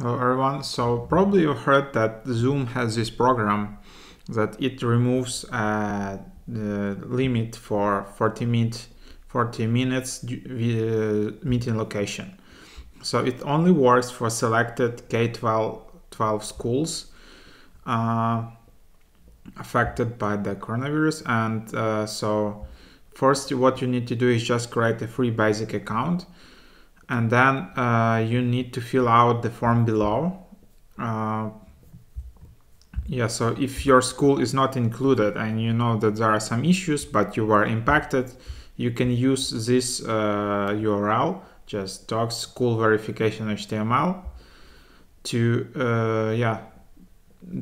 Hello everyone. So probably you heard that Zoom has this program that it removes uh, the limit for 40 minute 40 minutes uh, meeting location. So it only works for selected K-12 12 schools uh, affected by the coronavirus. And uh, so first what you need to do is just create a free basic account and then uh, you need to fill out the form below. Uh, yeah so if your school is not included and you know that there are some issues but you were impacted you can use this uh, url just docs school verification html to uh, yeah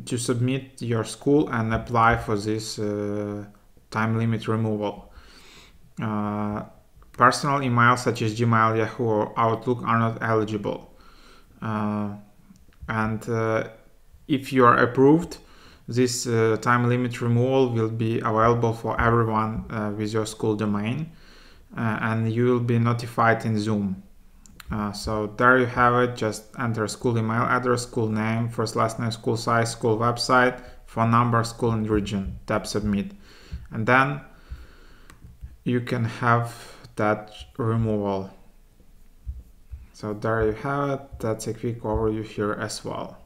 to submit your school and apply for this uh, time limit removal. Uh, Personal emails such as Gmail, Yahoo, or Outlook are not eligible. Uh, and uh, if you are approved, this uh, time limit removal will be available for everyone uh, with your school domain uh, and you will be notified in Zoom. Uh, so there you have it. Just enter school email address, school name, first last name, school size, school website, phone number, school and region. Tap submit, and then you can have that removal. So there you have it. That's a quick overview here as well.